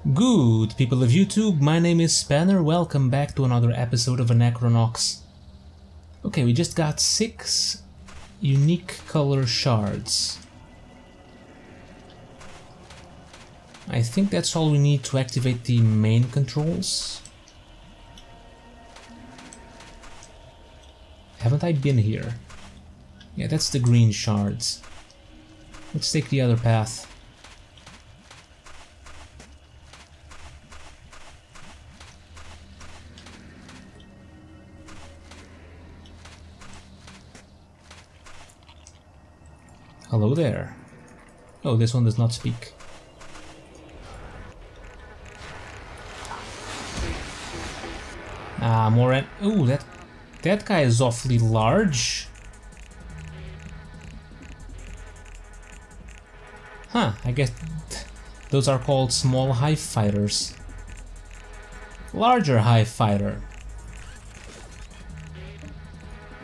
Good people of YouTube, my name is Spaner, welcome back to another episode of Anachronox. Okay, we just got six unique color shards. I think that's all we need to activate the main controls. Haven't I been here? Yeah, that's the green shards. Let's take the other path. Hello there. Oh, this one does not speak. Ah, more en- Ooh, that, that guy is awfully large. Huh, I guess those are called small hive fighters. Larger hive fighter.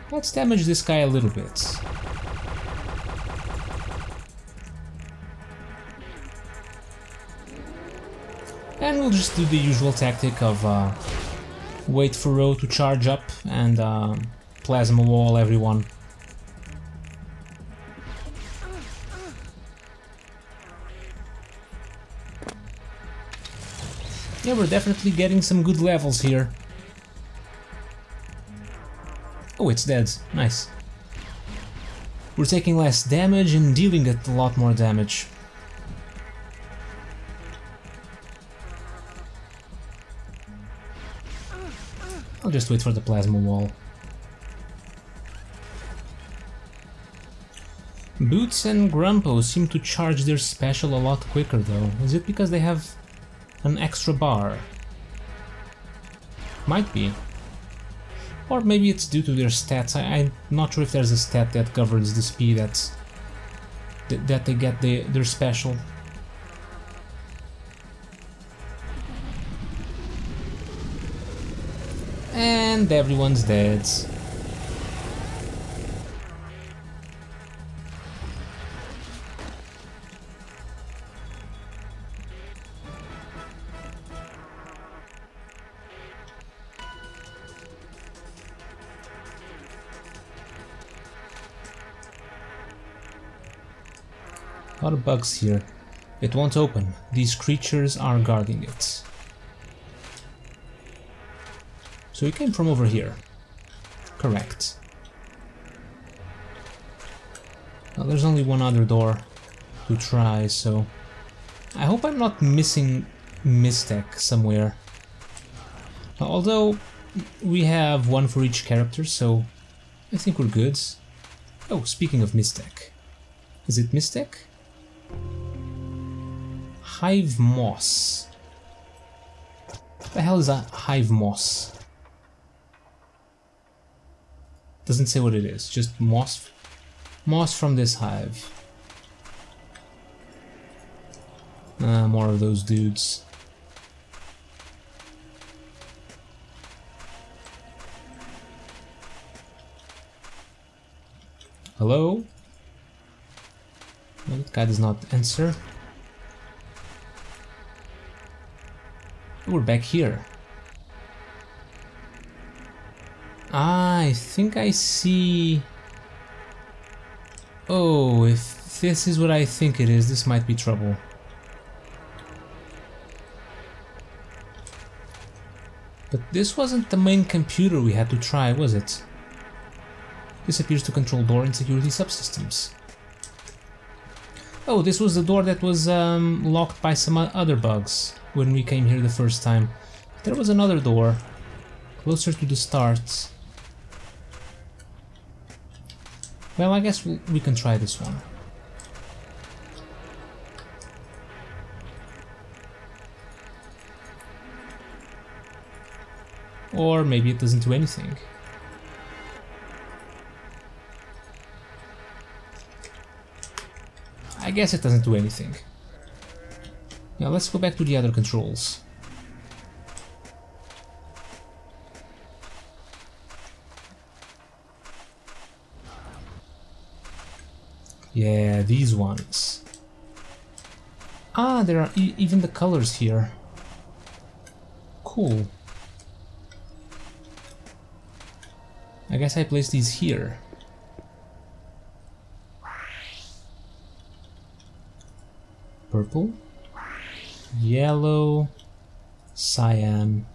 Let's damage this guy a little bit. We'll just do the usual tactic of uh, wait for Rho to charge up and uh, plasma wall everyone. Yeah, we're definitely getting some good levels here. Oh, it's dead. Nice. We're taking less damage and dealing a lot more damage. I'll just wait for the plasma wall. Boots and Grumpo seem to charge their special a lot quicker though. Is it because they have an extra bar? Might be. Or maybe it's due to their stats. I, am not sure if there's a stat that governs the speed that's, th that they get the, their special. And everyone's dead. A lot of bugs here. It won't open. These creatures are guarding it. So he came from over here. Correct. Well, there's only one other door to try, so... I hope I'm not missing Mystech somewhere. Although, we have one for each character, so I think we're good. Oh, speaking of Mystech. Is it Mystech? Hive Moss. What the hell is a Hive Moss? Doesn't say what it is, just moss, moss from this hive. Uh, more of those dudes. Hello? No, that guy does not answer. We're back here. Ah, I think I see... Oh, if this is what I think it is, this might be trouble. But this wasn't the main computer we had to try, was it? This appears to control door and security subsystems. Oh, this was the door that was um, locked by some other bugs when we came here the first time. There was another door, closer to the start. Well, I guess we, we can try this one. Or maybe it doesn't do anything. I guess it doesn't do anything. Now let's go back to the other controls. Yeah, these ones. Ah, there are e even the colors here. cool. I guess I place these here. Purple, yellow, cyan.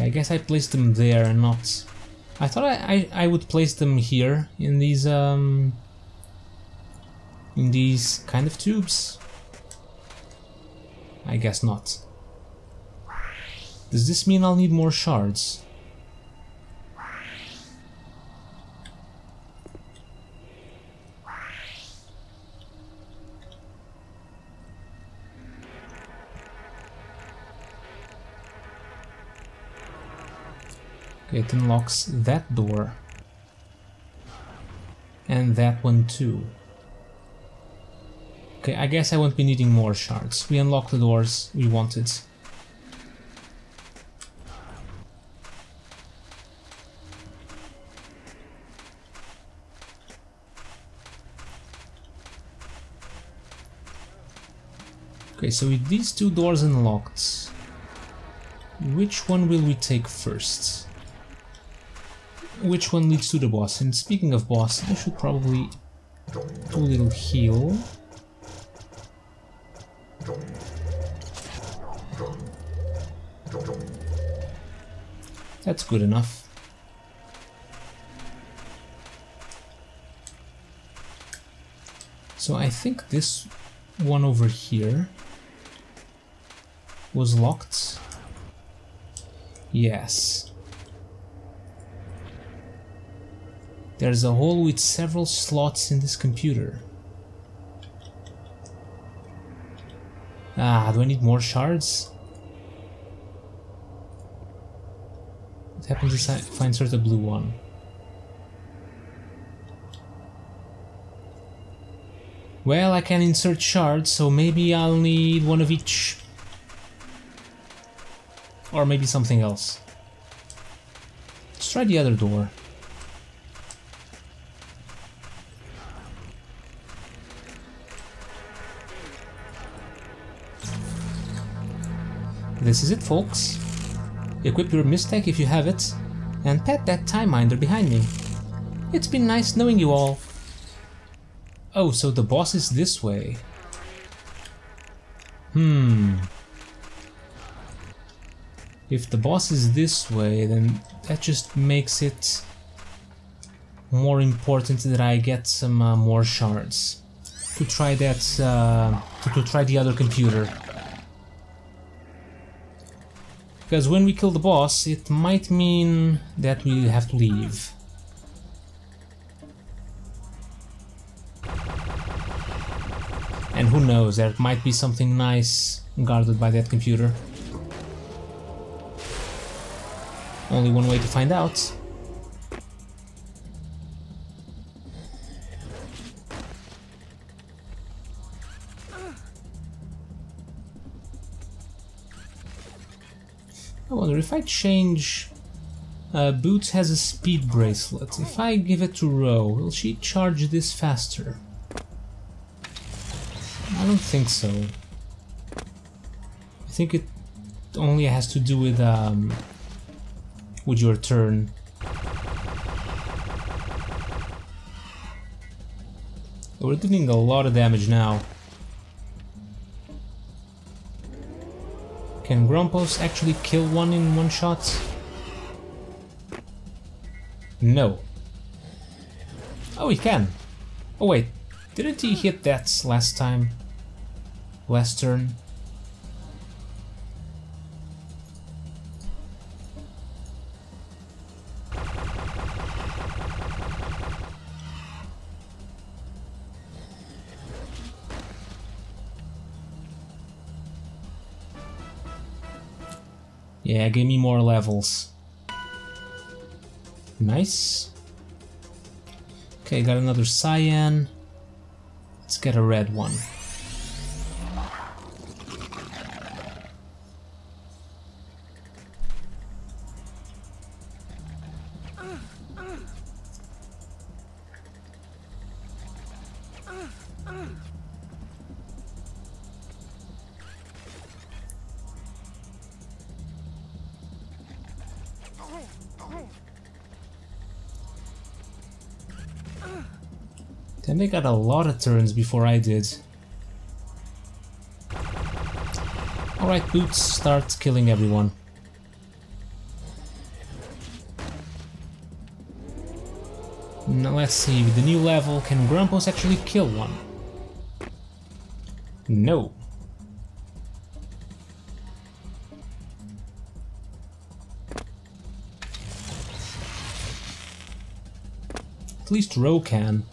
I guess I placed them there and not... I thought I, I, I would place them here in these um in these kind of tubes. I guess not. Does this mean I'll need more shards? Unlocks that door. And that one too. Okay, I guess I won't be needing more shards. We unlock the doors we wanted. Okay, so with these two doors unlocked, which one will we take first? Which one leads to the boss. And speaking of boss, I should probably do a little heal. That's good enough. So I think this one over here was locked. Yes. There's a hole with several slots in this computer. Ah, do I need more shards? What happens if I insert a blue one? Well, I can insert shards, so maybe I'll need one of each. Or maybe something else. Let's try the other door. This is it, folks. Equip your Mystech if you have it, and pet that time minder behind me. It's been nice knowing you all. Oh, so the boss is this way. Hmm. If the boss is this way, then that just makes it more important that I get some uh, more shards to try that, uh, to, to try the other computer. Because when we kill the boss, it might mean that we have to leave. And who knows, there might be something nice guarded by that computer. Only one way to find out. If I change... Uh, Boots has a speed bracelet. If I give it to Rho, will she charge this faster? I don't think so. I think it only has to do with um, with your turn. We're doing a lot of damage now. Can Grumpos actually kill one in one shot? No. Oh, he can. Oh wait, didn't he hit that last time? Last turn? Yeah, give me more levels. Nice. Okay, got another cyan. Let's get a red one. Got a lot of turns before I did. Alright, Boots, start killing everyone. Now let's see, with the new level, can Grumpos actually kill one? No. At least Rho can.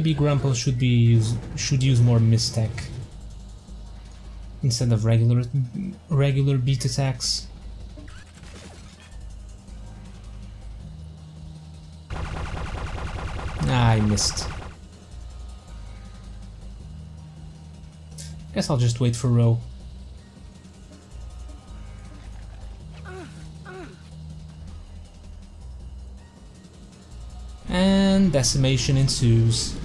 Maybe Grumpos should be use, should use more Mystech instead of regular regular beat attacks. Ah, I missed. Guess I'll just wait for Rho. And decimation ensues.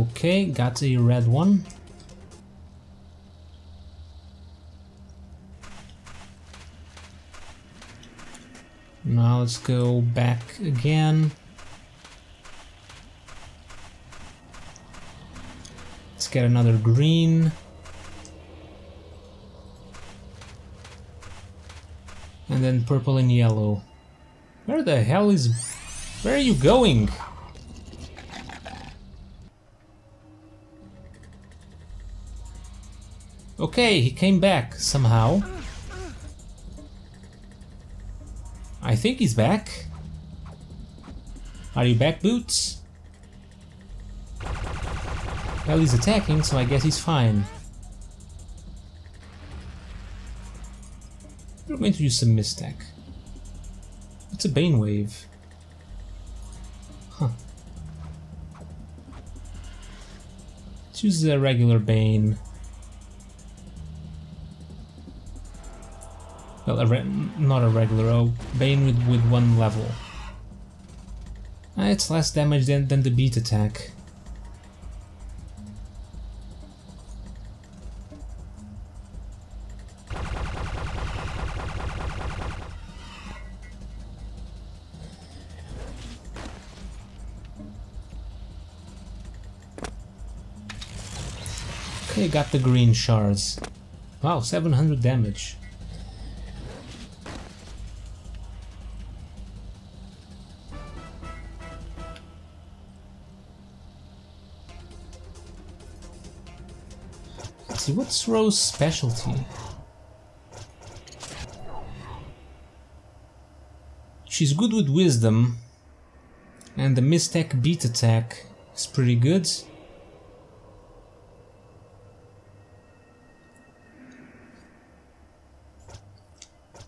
Okay, got a red one. Now let's go back again. Let's get another green. And then purple and yellow. Where the hell is... Where are you going? Okay, he came back somehow. I think he's back. Are you back, Boots? Well, he's attacking, so I guess he's fine. We're going to use some Mystech. It's a Bane Wave. Huh. Let's use a regular Bane. Well, a not a regular O, Bane with, with one level. Uh, it's less damage than, than the beat attack. Okay, got the green shards. Wow, 700 damage. What's Rho's specialty? She's good with wisdom, and the Mystech beat attack is pretty good.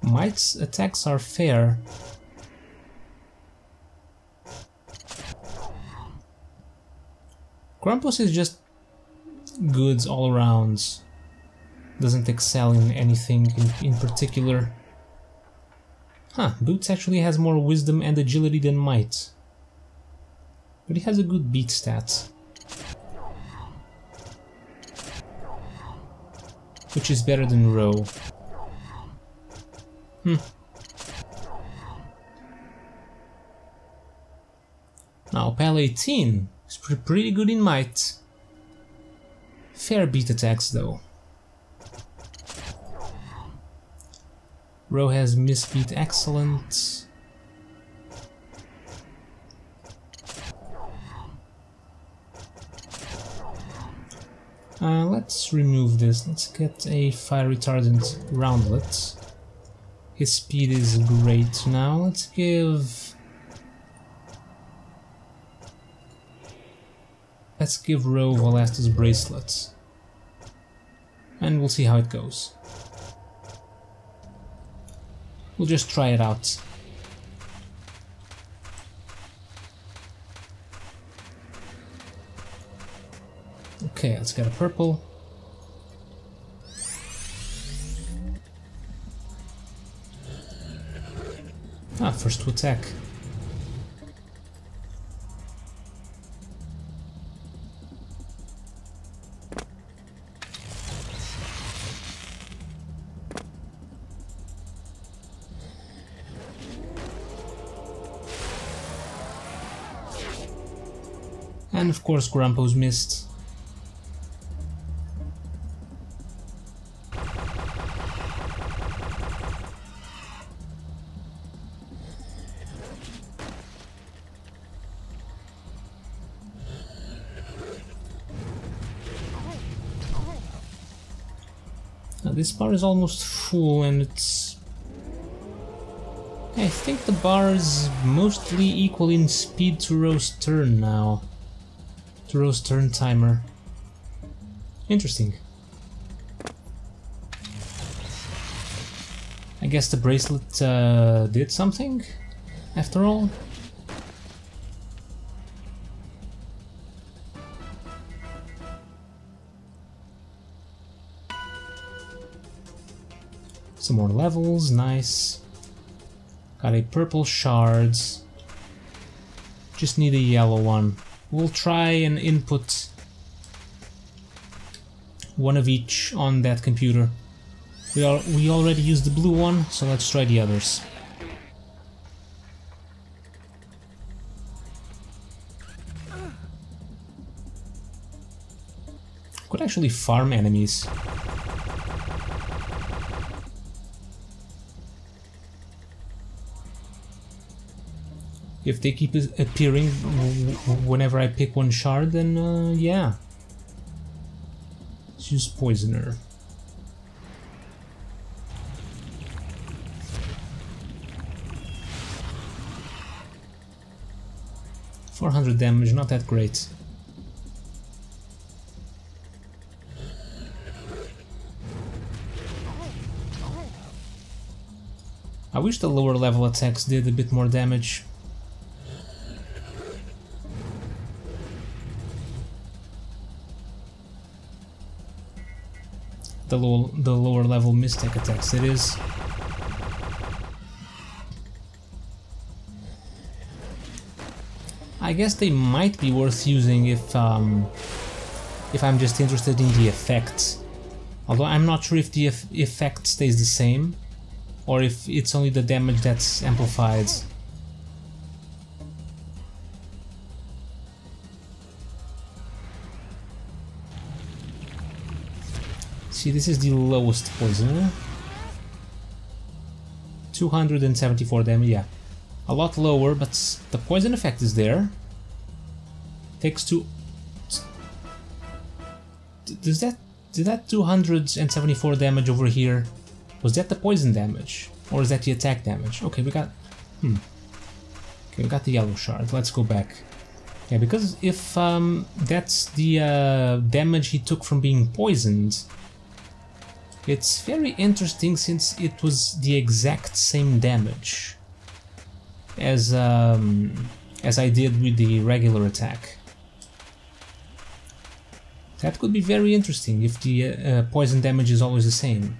Might's attacks are fair. Grumpos is just goods all around. Doesn't excel in anything in, in particular. Huh, Boots actually has more wisdom and agility than Might. But he has a good beat stat. Which is better than Rho. Hmm. Now, Pal 18 is pretty good in Might. Fair beat attacks though. Rho has misbeat excellent. Uh, let's remove this. Let's get a fire retardant roundlet. His speed is great now. Let's give Let's give Rho Valestus bracelets and we'll see how it goes. We'll just try it out. Okay, let's get a purple. Ah, first to attack. Of course Grumpos missed. This bar is almost full and it's... I think the bar is mostly equal in speed to Rho's turn now. To Rho's turn timer. Interesting. I guess the bracelet uh, did something, after all. Some more levels, nice. Got a purple shards. Just need a yellow one. We'll try and input one of each on that computer. We are we already used the blue one, so let's try the others. Could actually farm enemies. If they keep appearing whenever I pick one shard, then uh, yeah. Let's use Poisoner. Four hundred damage, not that great. I wish the lower level attacks did a bit more damage. The, low, the lower level Mystech attacks, it is. I guess they might be worth using if um, if I'm just interested in the effects. Although I'm not sure if the effect stays the same or if it's only the damage that's amplified. See, this is the lowest poison. 274 damage, yeah. A lot lower, but the poison effect is there. Takes two... Does that... Did that 274 damage over here... Was that the poison damage? Or is that the attack damage? Okay, we got... Hmm. Okay, we got the yellow shard. Let's go back. Yeah, because if um, that's the uh, damage he took from being poisoned, it's very interesting since it was the exact same damage as um, as I did with the regular attack. That could be very interesting if the uh, poison damage is always the same.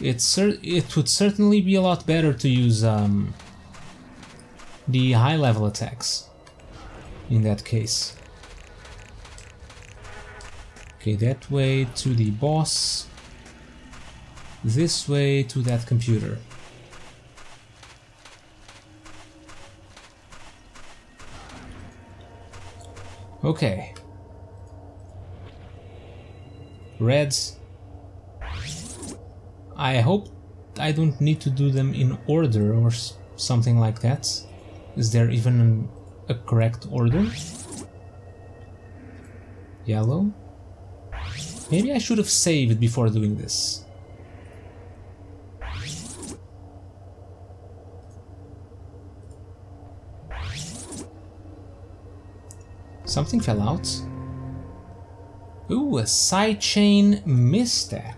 It's it would certainly be a lot better to use um, the high level attacks in that case. Okay, that way to the boss. This way to that computer. Okay. Reds. I hope I don't need to do them in order or something like that. Is there even a correct order? Yellow. Maybe I should have saved before doing this. Something fell out. Ooh, a sidechain Mystech.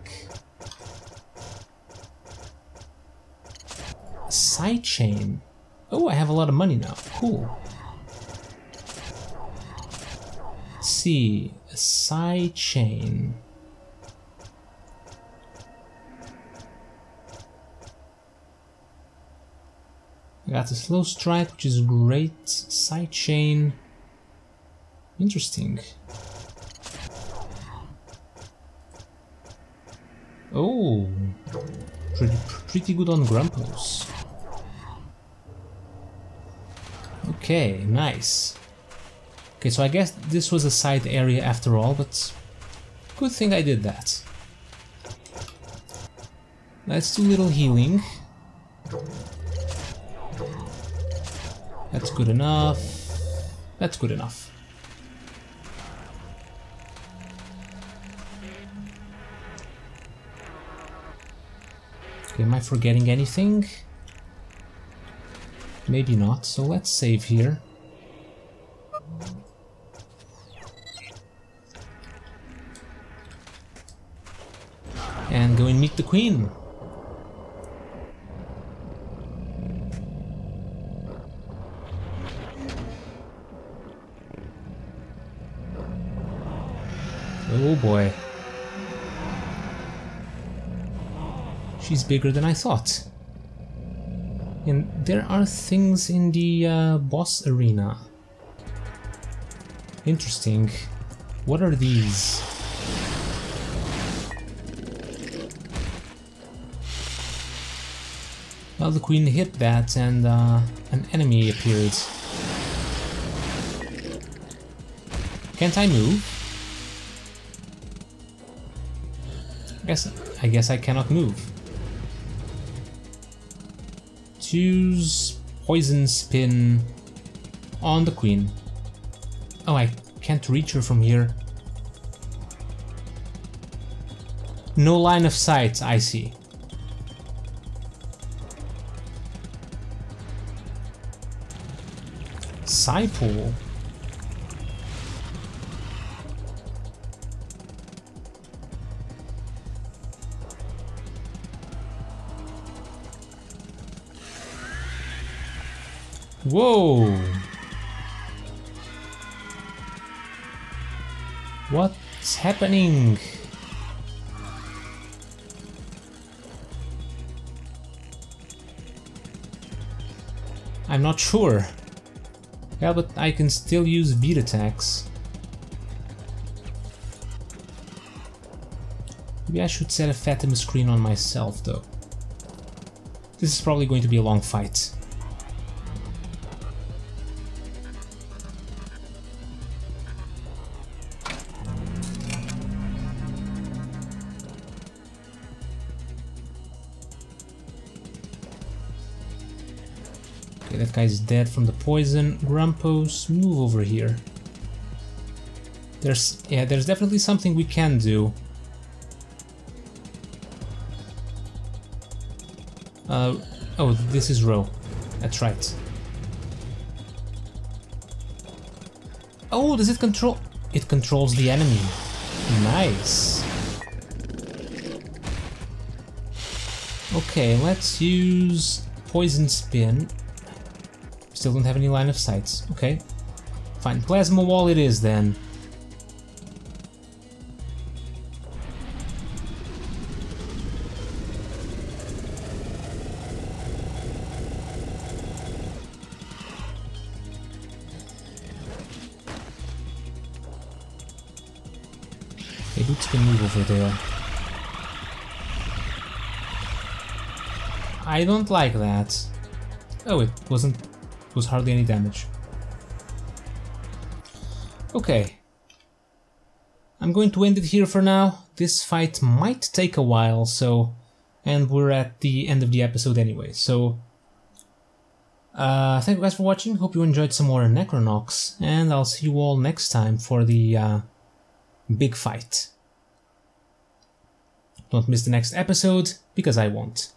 Sidechain. Oh, I have a lot of money now. Cool. see. A side chain. Got a slow strike, which is great. Side chain. Interesting. Oh, pretty, pretty good on Grumpos. Okay, nice. Okay, so I guess this was a side area after all, but good thing I did that. Let's do a little healing. That's good enough. That's good enough. Okay, am I forgetting anything? Maybe not, so let's save here. The queen. Oh boy. She's bigger than I thought. And there are things in the uh, boss arena. Interesting. What are these? Well, the queen hit that and uh, an enemy appeared. Can't I move? I guess I guess I cannot move. Choose poison spin on the queen. Oh, I can't reach her from here. No line of sight, I see. Psypool? Whoa! What's happening? I'm not sure. Yeah, but I can still use beat attacks. Maybe I should set a Fatima screen on myself, though. This is probably going to be a long fight. Guy's dead from the poison. Grumpos, move over here. There's, yeah, there's definitely something we can do. Uh, oh, this is Rho. That's right. Oh, does it control? It controls the enemy. Nice. Okay, let's use Poison Spin Still don't have any line of sights. Okay. Fine. Plasma wall it is then. Okay, Boots can move over there. I don't like that. Oh, it wasn't was hardly any damage. Okay. I'm going to end it here for now. This fight might take a while, so... And we're at the end of the episode anyway, so... Uh, thank you guys for watching, hope you enjoyed some more Anachronox, and I'll see you all next time for the uh, big fight. Don't miss the next episode, because I won't.